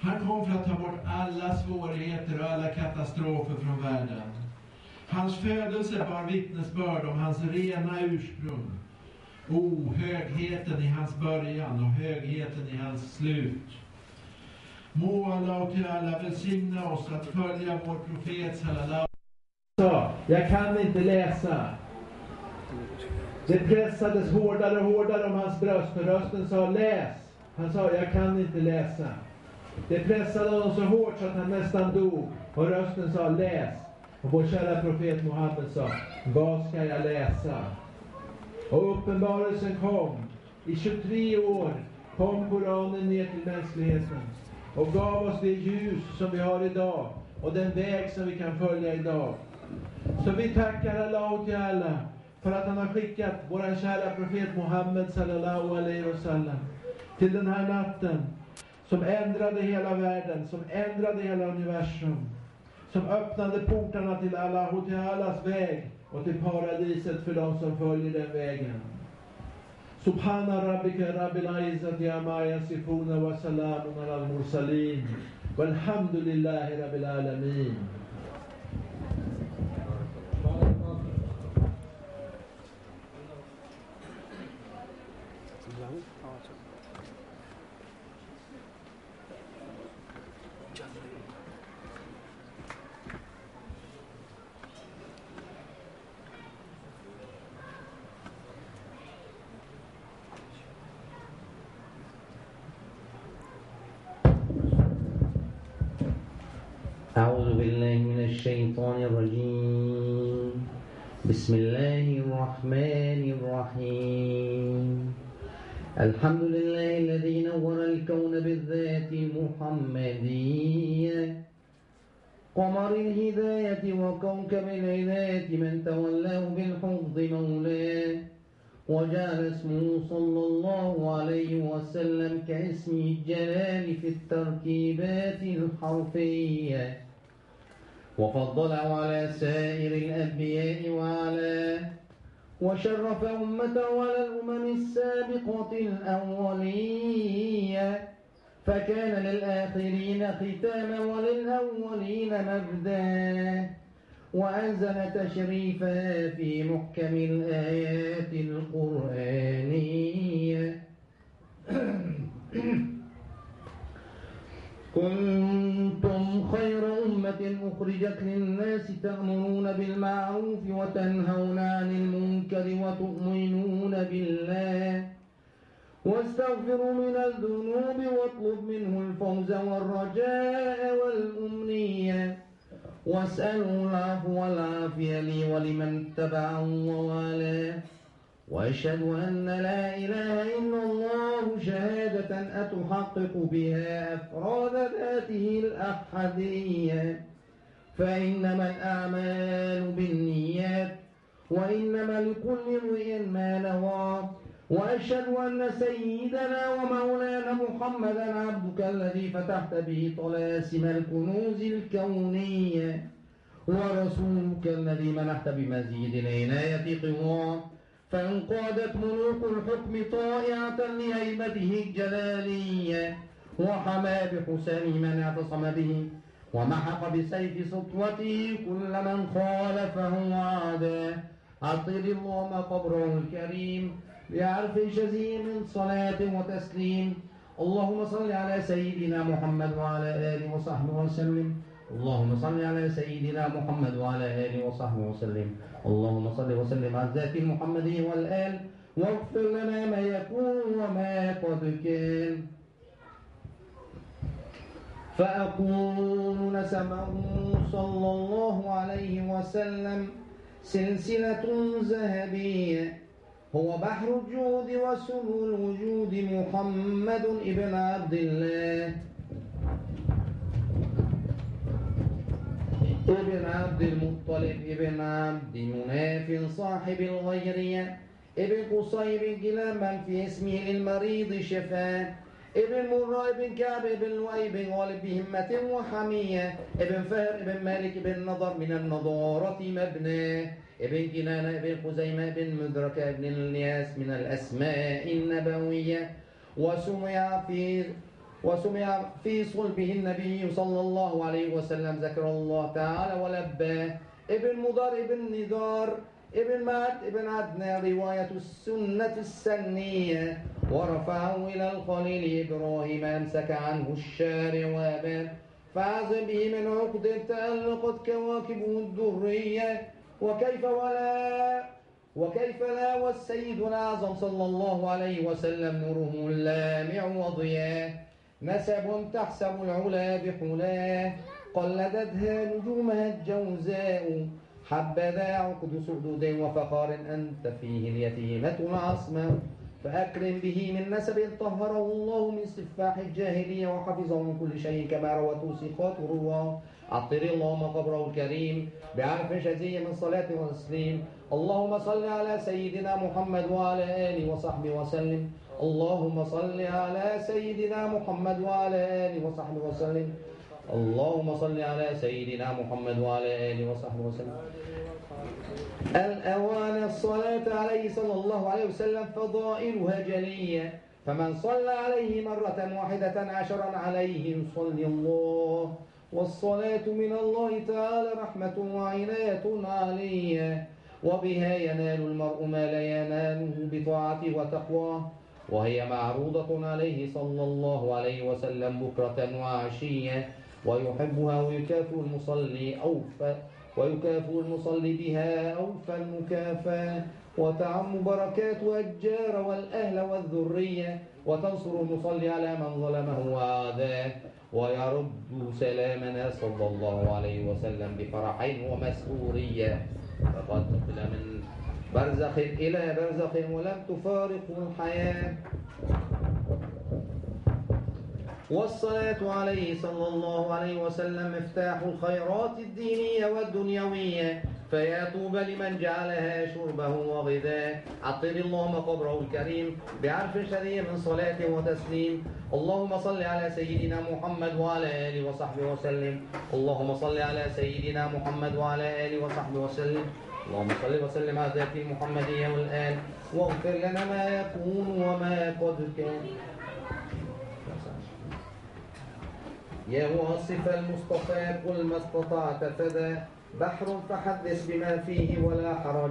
Han kom för att ta bort alla svårigheter och alla katastrofer från världen. Hans födelse bar vittnesbörd om hans rena ursprung. O, oh, högheten i hans början och högheten i hans slut. Må Allah till alla välsigna oss att följa vår profet sallallahu sa, jag kan inte läsa. Det pressades hårdare och hårdare om hans bröst och rösten sa läs. Han sa, jag kan inte läsa. Det pressade honom så hårt så att han nästan dog. Och rösten sa läs. Och vår kära profet Muhammed sa, vad ska jag läsa? Och uppenbarelsen kom. I 23 år kom Koranen ner till mänskligheten och gav oss det ljus som vi har idag och den väg som vi kan följa idag. Så vi tackar Allah och alla för att han har skickat vår kära profet Muhammed sallallahu alaihi wasallam till den här natten som ändrade hela världen, som ändrade hela universum, som öppnade portarna till Allah till allas väg och till paradiset för de som följer den vägen. Subhana rabbika rabbil izzati amma yasifuna wa salamun ala al-mursalin walhamdulillahi rabbil alamin. Thank you. أعوذ بالله من الشيطان الرجيم. بسم الله الرحمن الرحيم. الحمد لله الذي نور الكون بالذات المحمدية قمر الهداية وكوكب العناية من تولاه بالحفظ مولاه. وجعل اسمه صلى الله عليه وسلم كاسم الجلال في التركيبات الحرفية. وفضله على سائر الأنبياء وعلى وشرف أمته على الأمم السابقة الأولية. فكان للآخرين ختاما وللأولين مبدا. وأنزل تشريفا في محكم الآيات القرآنية. كنتم خير أمة أخرجت للناس تأمرون بالمعروف وتنهون عن المنكر وتؤمنون بالله. واستغفروا من الذنوب واطلب منه الفوز والرجاء والأمنية. واسألوا العفو والعافية لي ولمن اتبعه ووالاه. وأشهد أن لا إله إلا الله شهادة أتحقق بها أفراد ذاته الأحدية. فإنما الأعمال بالنيات وإنما لكل امرئ ما نوى. وأشهد أن سيدنا ومولانا محمدا عبدك الذي فتحت به طلاسم الكنوز الكونية. ورسولك الذي منحت بمزيد العناية قوام فانقادت ملوك الحكم طائعة لهيبته الجلالية وحمى بحسام من اعتصم به ومحق بسيف سطوته كل من خالفه وعاداه عطر اللهم قبره الكريم بعرف جزيل من صلاة وتسليم. اللهم صل على سيدنا محمد وعلى آله وصحبه وسلم. اللهم صل على سيدنا محمد وعلى آله وصحبه وسلم. اللهم صل وسلم على الذات المحمدي والآل. واغفر لنا ما يكون وما قد كان. فأقول نسمه صلى الله عليه وسلم. سلسلة ذهبية. هو بحر الجود وسر الوجود. محمد ابن عبد الله. ابن عبد المطلب ابن عبد مناف صاحب الغيرية ابن قصي بن كلاب في اسمه للمريض شفاء. ابن مرة ابن كعب ابن لؤي بن غالب بهمة وحمية. ابن فهر ابن مالك ابن نضر من النضارة مبناه ابن كنانة ابن خزيمة ابن مدركة ابن الياس من الأسماء النبوية. وسمع في وسمع في صلبه النبي صلى الله عليه وسلم ذكر الله تعالى ولباه ابن مضر ابن نضار ابن مات ابن عدنان رواية السنة السنية. ورفعه إلى الخليل إبراهيم أمسك عنه الشارع وابان فاز به من عقد تألقت كواكبه الدرية وكيف ولا؟ وكيف لا؟ والسيد الأعظم صلى الله عليه وسلم نوره اللامع وضياه نسب تحسب العلا بحلاه قلدتها نجومها الجوزاء. حبذا عقد سعدود وفخار أنت فيه اليتيمة العصمة فأكرم به من نسب طهره الله من سفاح الجاهلية وحفظه من كل شيء كما روت صفات رواه عطر اللهم قبره الكريم بعرف شزي من صلاة وتسليم. اللهم صل على سيدنا محمد وعلى آله وصحبه وسلم. اللهم صل على سيدنا محمد وعلى آله وصحبه وسلم. اللهم صل على سيدنا محمد وعلى آله وصحبه وسلم. الأوان الصلاة عليه صلى الله عليه وسلم فضائلها جلية فمن صلى عليه مرة واحدة عشرا عليه يصلي الله. والصلاة من الله تعالى رحمة وعناية عالية. وبها ينال المرء ما لا يناله بطاعته وتقواه وهي معروضة عليه صلى الله عليه وسلم بكرة وعشية. ويحبها ويكافئ المصلي أوفى ويكافئ المصلي بها أوفى المكافاة وتعم بركات الجار والأهل والذرية وتنصر المصلي على من ظلمه وعاداه ويرد سلامنا صلى الله عليه وسلم بفرح ومسرورية. فقد من برزخ إلى برزخ ولم تفارقه الحياة. والصلاة عليه صلى الله عليه وسلم مفتاح الخيرات الدينية والدنيوية. فيا طوبى لمن جعلها شربه وغذاه. عطر اللهم قبره الكريم بعرف شديد من صلاة وتسليم. اللهم صل على سيدنا محمد وعلى آله وصحبه وسلم. اللهم صل على سيدنا محمد وعلى آله وصحبه وسلم. اللهم صل وسلم على ذات المحمدية والآل واغفر لنا ما يكون وما قد كان. يا واصف المصطفى قل ما استطعت فذا. بحر فحدث بما فيه ولا حرج.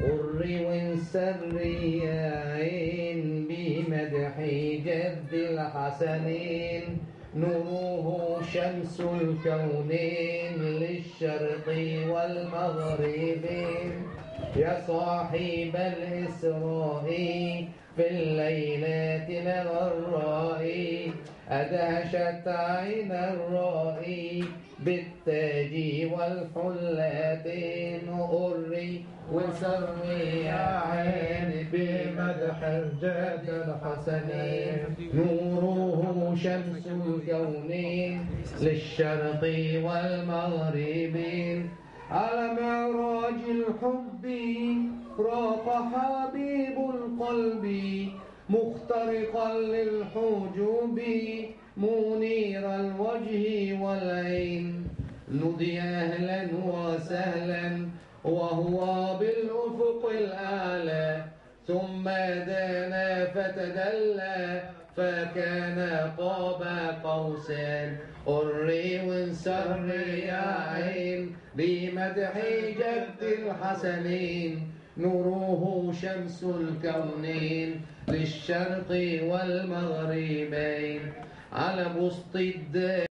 قري وانسري عين بمدح جد الحسنين. نوره شمس الكونين للشرق والمغرب يا صاحب الإسراء في الليلات الغراء أدهشت عين الرائي بالتاج والحلات نؤري وسري عين بمدح الجاد الحسنين نوره شمس الكونين للشرق والمغرب. على معراج الحب راق حبيب القلب. مخترقا للحجوب منير الوجه والعين. نودي أهلا وسهلا وهو بالأفق الأعلى. ثم دنا فتدلى فكان قاب قوسين. قري وانسري يا عين بمدح جد الحسنين. نوره شمس الكونين للشرق والمغربين. على بسط الدار